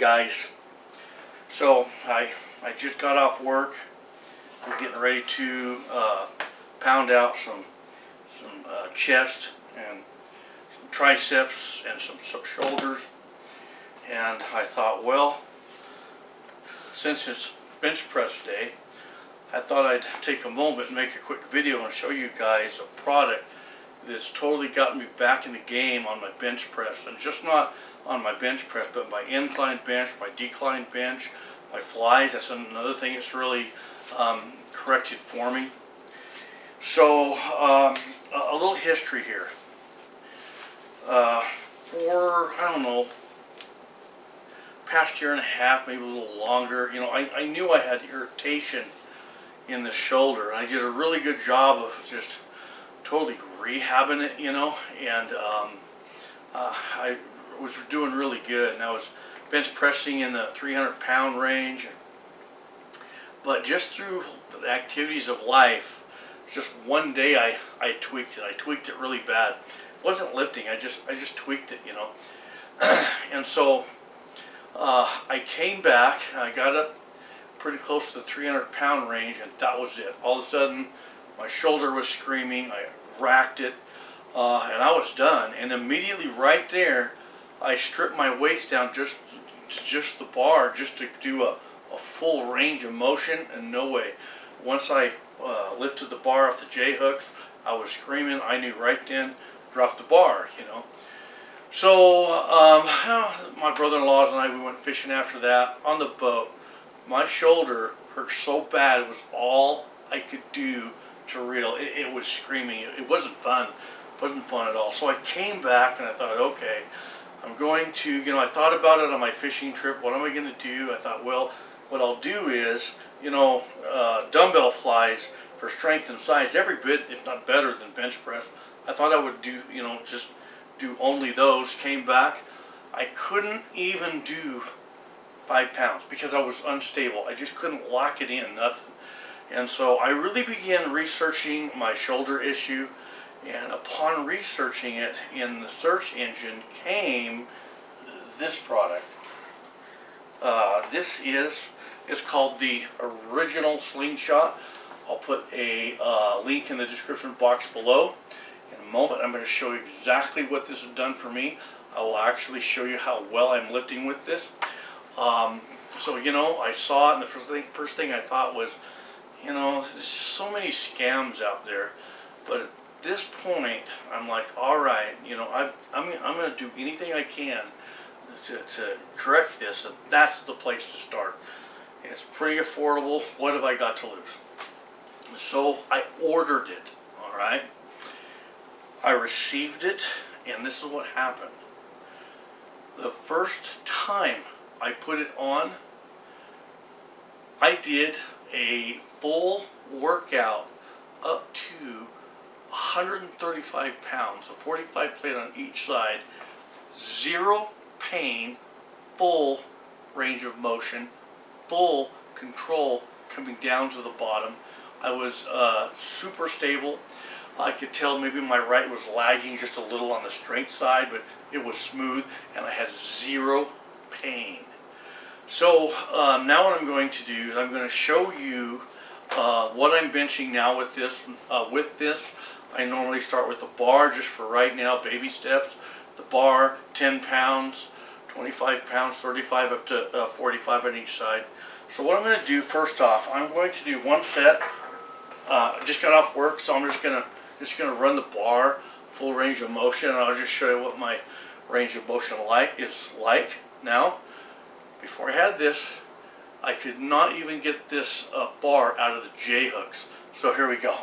Guys, so I, I just got off work. We're getting ready to uh, pound out some, some uh, chest and some triceps and some, some shoulders. And I thought, well, since it's bench press day, I thought I'd take a moment and make a quick video and show you guys a product that's totally gotten me back in the game on my bench press. And just not on my bench press, but my incline bench, my decline bench, my flies. That's another thing that's really um, corrected for me. So, um, a, little history here. Uh, for, I don't know, past year and a half, maybe a little longer, you know, I, I knew I had irritation in the shoulder. I did a really good job of just totally rehabbing it, you know, and um, uh, I was doing really good, and I was bench pressing in the 300 pound range. But just through the activities of life, just one day I, I tweaked it. I tweaked it really bad. It wasn't lifting, I just, I just tweaked it, you know. and so uh, I came back, I got up pretty close to the 300 pound range, and that was it. All of a sudden, my shoulder was screaming, I racked it, uh, and I was done. And immediately right there, I stripped my weights down just just the bar, just to do a, a full range of motion, and no way. Once I uh, lifted the bar off the J-hooks, I was screaming. I knew right then, drop the bar, you know. So, um, my brother-in-laws and I, we went fishing after that on the boat. My shoulder hurt so bad, it was all I could do to reel. It, it was screaming. It, it wasn't fun. It wasn't fun at all. So I came back and I thought, okay, I'm going to, you know, I thought about it on my fishing trip. What am I going to do? I thought, well, what I'll do is, you know, uh, dumbbell flies for strength and size every bit, if not better than bench press. I thought I would do, you know, just do only those. Came back. I couldn't even do five pounds because I was unstable. I just couldn't lock it in, nothing. And so I really began researching my shoulder issue and upon researching it in the search engine came this product. Uh, this is is called the original slingshot. I'll put a uh, link in the description box below. In a moment I'm going to show you exactly what this has done for me. I will actually show you how well I'm lifting with this. Um, so you know I saw it and the first thing, first thing I thought was you know there's so many scams out there but at this point, I'm like, all right, you know, I've, I'm, I'm going to do anything I can to, to correct this. And that's the place to start. It's pretty affordable. What have I got to lose? So I ordered it, all right? I received it, and this is what happened. The first time I put it on, I did a full workout up to 135 pounds, a 45 plate on each side, zero pain, full range of motion, full control coming down to the bottom. I was uh, super stable. I could tell maybe my right was lagging just a little on the strength side, but it was smooth and I had zero pain. So um, now what I'm going to do is I'm going to show you uh, what I'm benching now with this. Uh, with this, I normally start with the bar just for right now, baby steps. The bar, 10 pounds, 25 pounds, 35 up to uh, 45 on each side. So what I'm going to do first off, I'm going to do one set. Uh, just got off work, so I'm just going to just going to run the bar full range of motion, and I'll just show you what my range of motion light is like now. Before I had this, I could not even get this uh, bar out of the J hooks. So here we go.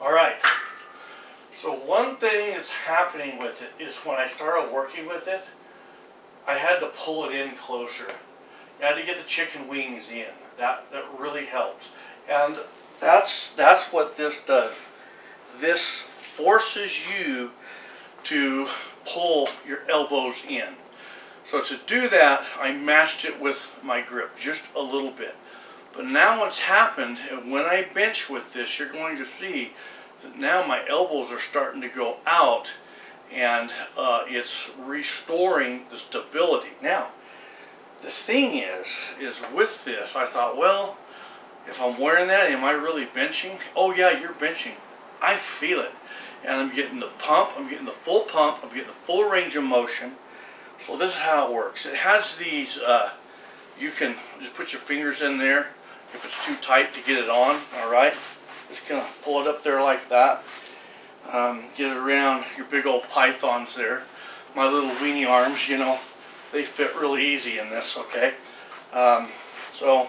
All right. So one thing that's happening with it is when I started working with it, I had to pull it in closer. You had to get the chicken wings in. That that really helped. And that's that's what this does. This forces you to pull your elbows in. So to do that, I matched it with my grip just a little bit. But now what's happened, when I bench with this, you're going to see now my elbows are starting to go out and uh, it's restoring the stability. Now, the thing is, is with this, I thought, well, if I'm wearing that, am I really benching? Oh yeah, you're benching. I feel it. And I'm getting the pump, I'm getting the full pump, I'm getting the full range of motion. So this is how it works. It has these, uh, you can just put your fingers in there if it's too tight to get it on, all right? Just gonna pull it up there like that. Um, get it around your big old pythons there. My little weenie arms, you know, they fit really easy in this, okay? Um, so,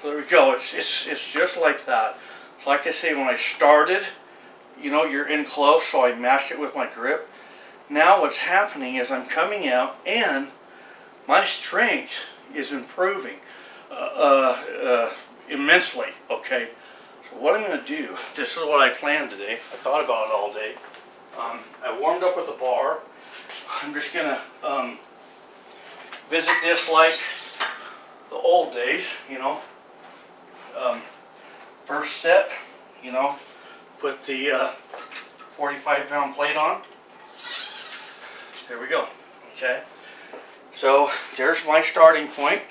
so there we go. It's, it's, it's just like that. So like I say, when I started, you know, you're in close, so I mashed it with my grip. Now what's happening is I'm coming out and my strength is improving uh, uh, uh, immensely, okay? So what I'm going to do, this is what I planned today. I thought about it all day. Um, I warmed up at the bar. I'm just going to um, visit this like the old days, you know. Um, first set, you know, put the uh, 45 pound plate on. There we go, okay. So there's my starting point.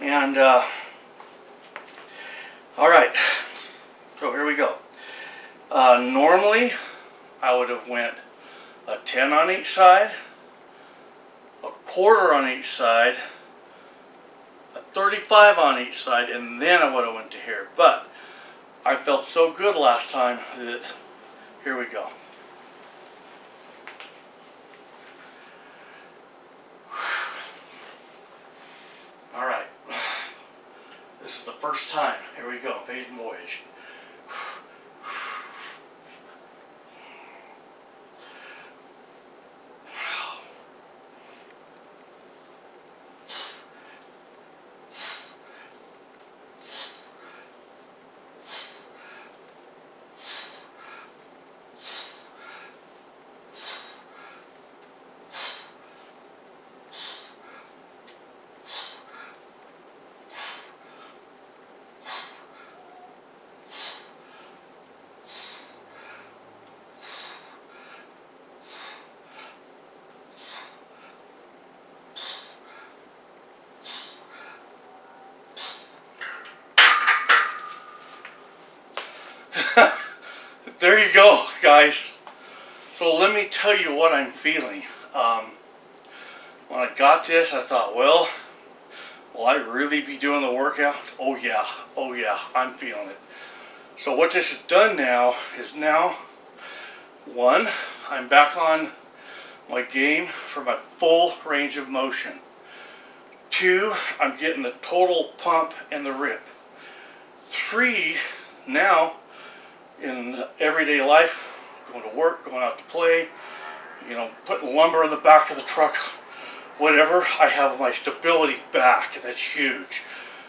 And, uh, all right, so here we go. Uh, normally, I would have went a 10 on each side, a quarter on each side, a 35 on each side, and then I would have went to here. But I felt so good last time that here we go. All right. This is the first time. Here we go. Maiden voyage. there you go, guys. So let me tell you what I'm feeling. Um, when I got this, I thought, well, will I really be doing the workout? Oh yeah, oh yeah, I'm feeling it. So what this has done now is now, one, I'm back on my game for my full range of motion. Two, I'm getting the total pump and the rip. Three, now in everyday life, going to work, going out to play, you know, putting lumber in the back of the truck, whatever, I have my stability back. That's huge.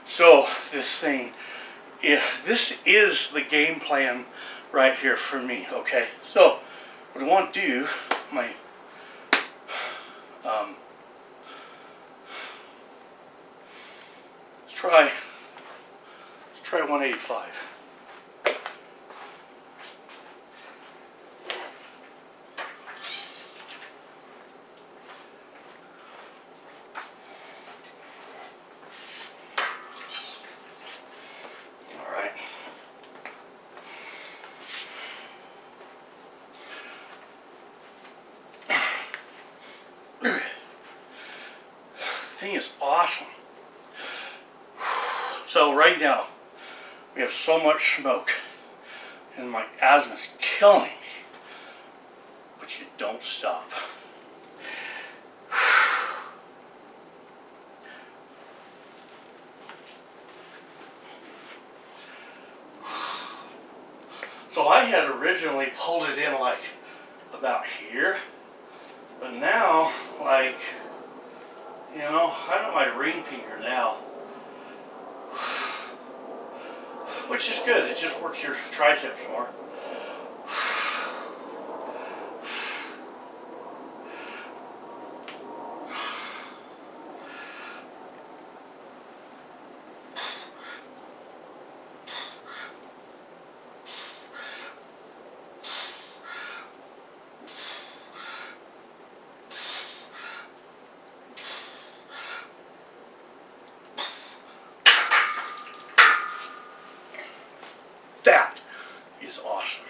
So this thing, if this is the game plan right here for me, okay? So what I want to do, my um, let's try let's try 185. All right. Thing is awesome. So right now, we have so much smoke, and my asthma's killing me. But you don't stop. So I had originally pulled it in like about here, but now like You know, I'm my ring finger now. Which is good, it just works your triceps more. That is awesome.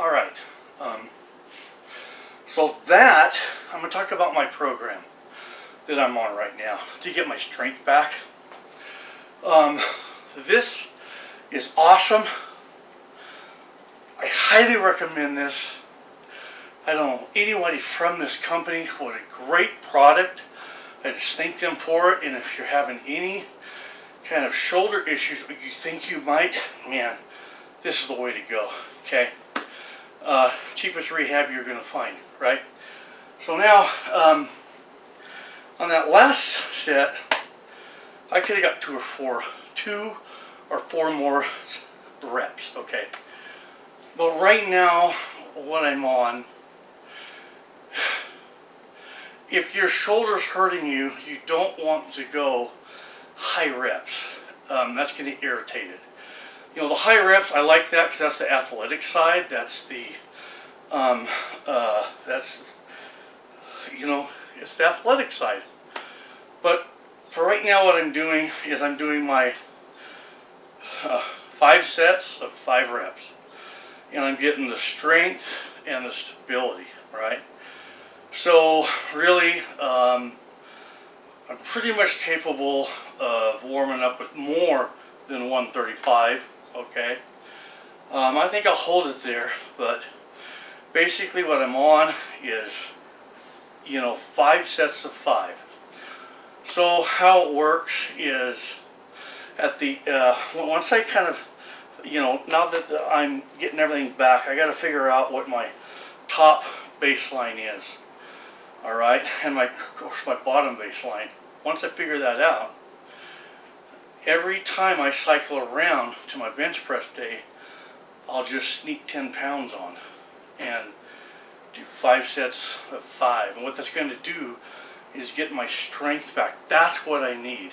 All right. Um, so that, I'm going to talk about my program that I'm on right now to get my strength back. Um, this is awesome. I highly recommend this. I don't know anybody from this company. What a great product. I just thank them for it. And if you're having any kind of shoulder issues or you think you might, man, this is the way to go. Okay. Uh, cheapest rehab you're going to find, right? So now, um, on that last set, I could have got two or four, two or four more reps, okay? But right now, what I'm on, if your shoulder's hurting you, you don't want to go high reps. Um, that's going to irritate it. You know, the high reps, I like that because that's the athletic side. That's the, um, uh, that's, you know, it's the athletic side. But for right now, what I'm doing is I'm doing my uh, five sets of five reps. And I'm getting the strength and the stability, right? So really, um, I'm pretty much capable of warming up with more than 135, okay? Um, I think I'll hold it there, but basically what I'm on is, you know, five sets of five. So how it works is at the, uh, once I kind of, you know, now that I'm getting everything back, I got to figure out what my top baseline is. All right, and my, of course, my bottom baseline. Once I figure that out, every time I cycle around to my bench press day, I'll just sneak 10 pounds on and do five sets of five. And what that's going to do is get my strength back. That's what I need.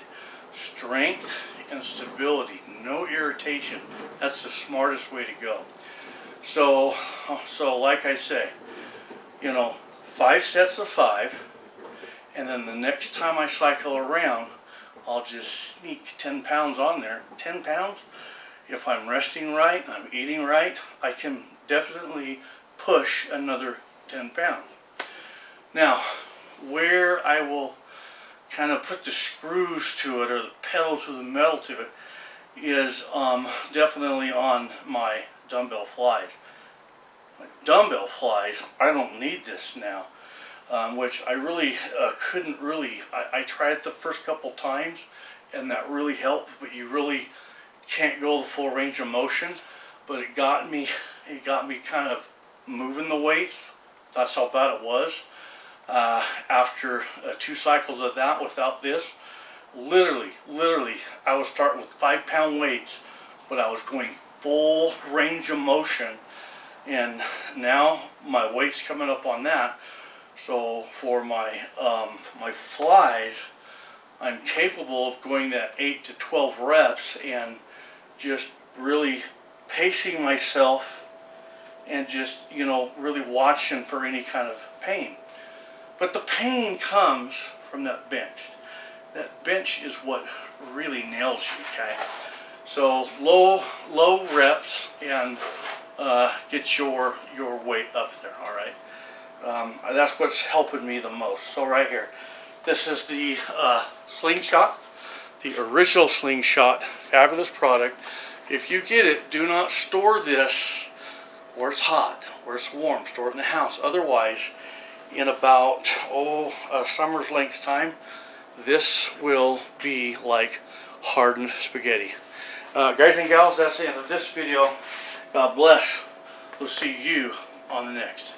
Strength and stability, no irritation. That's the smartest way to go. So, so like I say, you know, five sets of five, and then the next time I cycle around, I'll just sneak 10 pounds on there. 10 pounds, if I'm resting right, I'm eating right, I can definitely push another 10 pounds. Now, where I will kind of put the screws to it or the pedals with the metal to it is um, definitely on my dumbbell flies. My dumbbell flies, I don't need this now um, which I really uh, couldn't really, I, I, tried it the first couple times and that really helped, but you really can't go the full range of motion, but it got me, it got me kind of moving the weights. That's how bad it was. Uh, after uh, two cycles of that without this, literally, literally, I was starting with five pound weights, but I was going full range of motion. And now my weight's coming up on that. So for my, um, my flies, I'm capable of going that 8 to 12 reps and just really pacing myself and just, you know, really watching for any kind of pain. But the pain comes from that bench. That bench is what really nails you, okay? So low, low reps and uh, get your, your weight up there, all right? Um, that's what's helping me the most. So right here, this is the uh, slingshot, the original slingshot, fabulous product. If you get it, do not store this where it's hot, where it's warm. Store it in the house. Otherwise, in about, oh, a summer's length time, this will be like hardened spaghetti. Uh, guys and gals, that's the end of this video. God bless. We'll see you on the next.